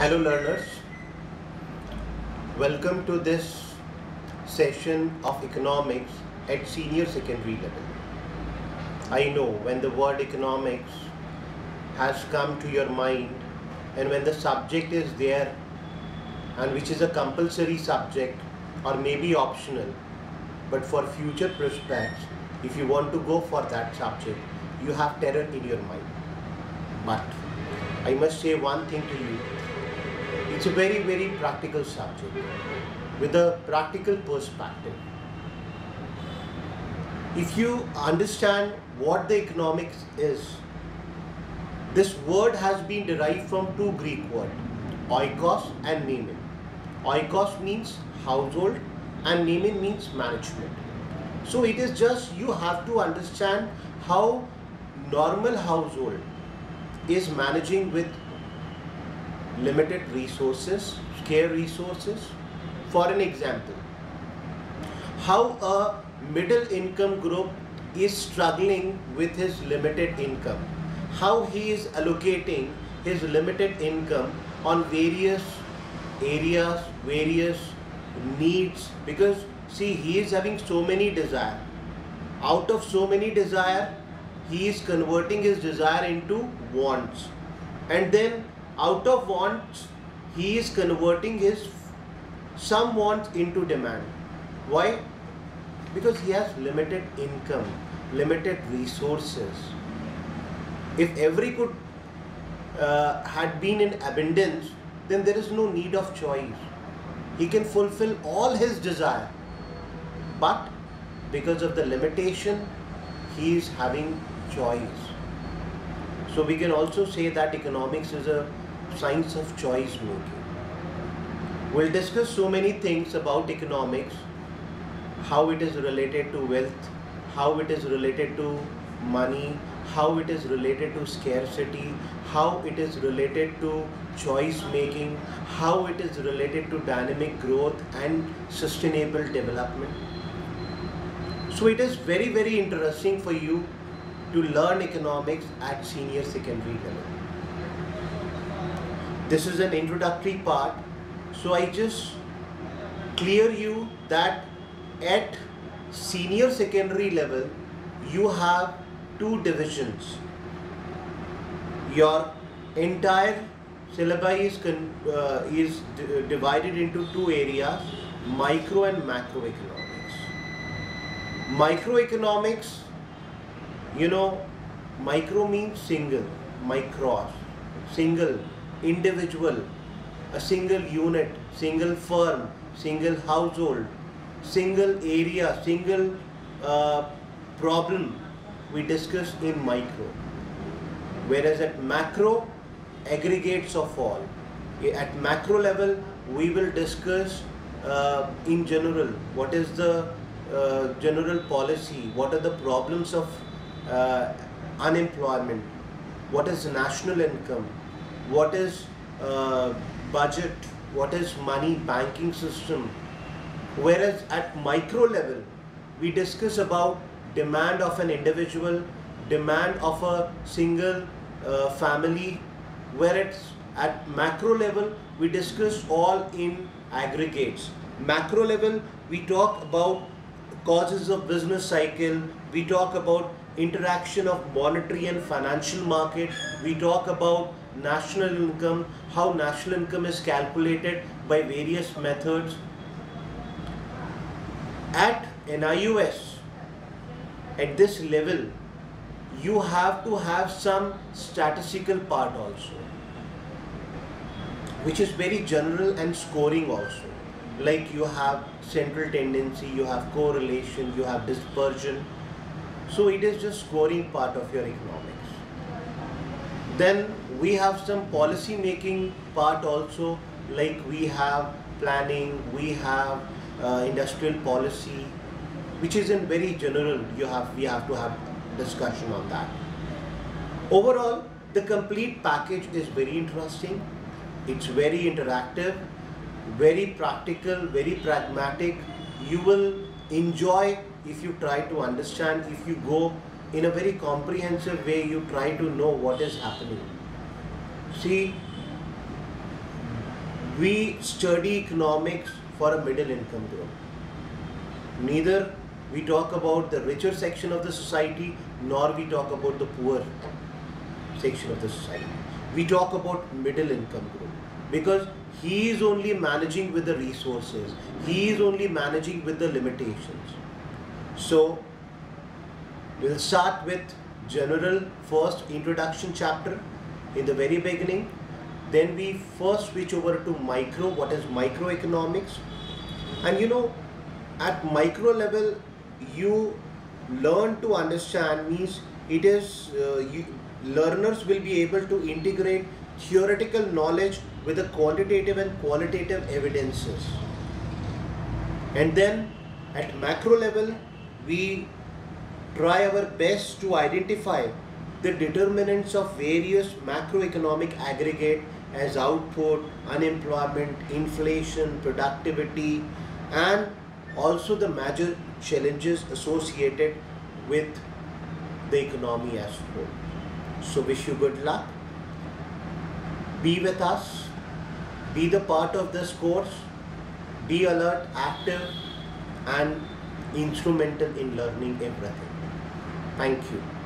Hello learners, welcome to this session of economics at senior secondary level. I know when the word economics has come to your mind and when the subject is there and which is a compulsory subject or maybe optional but for future prospects if you want to go for that subject you have terror in your mind. But I must say one thing to you it's a very, very practical subject with a practical perspective. If you understand what the economics is, this word has been derived from two Greek words, oikos and nemin. Oikos means household and nemin means management. So it is just you have to understand how normal household is managing with limited resources, scarce resources. For an example, how a middle income group is struggling with his limited income, how he is allocating his limited income on various areas, various needs because see he is having so many desire. Out of so many desire, he is converting his desire into wants and then out of wants he is converting his some wants into demand. Why? Because he has limited income limited resources. If every could uh, had been in abundance then there is no need of choice. He can fulfill all his desire. But because of the limitation he is having choice. So we can also say that economics is a science of choice making. We'll discuss so many things about economics, how it is related to wealth, how it is related to money, how it is related to scarcity, how it is related to choice making, how it is related to dynamic growth and sustainable development. So it is very very interesting for you to learn economics at senior secondary level this is an introductory part. So I just clear you that at senior secondary level you have two divisions. Your entire syllabi is, uh, is divided into two areas micro and macroeconomics. Microeconomics you know micro means single micros single individual, a single unit, single firm, single household, single area, single uh, problem we discuss in micro. Whereas at macro, aggregates of all. At macro level, we will discuss uh, in general what is the uh, general policy, what are the problems of uh, unemployment, what is national income, what is uh, budget, what is money banking system. Whereas at micro level, we discuss about demand of an individual, demand of a single uh, family, where it's at macro level, we discuss all in aggregates. Macro level, we talk about causes of business cycle, we talk about interaction of monetary and financial market, we talk about national income, how national income is calculated by various methods. At NIOS, at this level, you have to have some statistical part also, which is very general and scoring also. Like you have central tendency, you have correlation, you have dispersion. So it is just scoring part of your economics. Then we have some policy making part also, like we have planning, we have uh, industrial policy, which is in very general. You have we have to have discussion on that. Overall, the complete package is very interesting. It's very interactive, very practical, very pragmatic. You will enjoy if you try to understand, if you go in a very comprehensive way you try to know what is happening see we study economics for a middle income group. Neither we talk about the richer section of the society nor we talk about the poor section of the society. We talk about middle income group because he is only managing with the resources. He is only managing with the limitations. So we'll start with general first introduction chapter in the very beginning. Then we first switch over to micro what is microeconomics. And you know at micro level you learn to understand means it is uh, you, learners will be able to integrate theoretical knowledge with the quantitative and qualitative evidences. And then at macro level we try our best to identify the determinants of various macroeconomic aggregate as output, unemployment, inflation, productivity, and also the major challenges associated with the economy as a whole. So wish you good luck. Be with us. Be the part of this course. Be alert, active, and instrumental in learning everything. Thank you.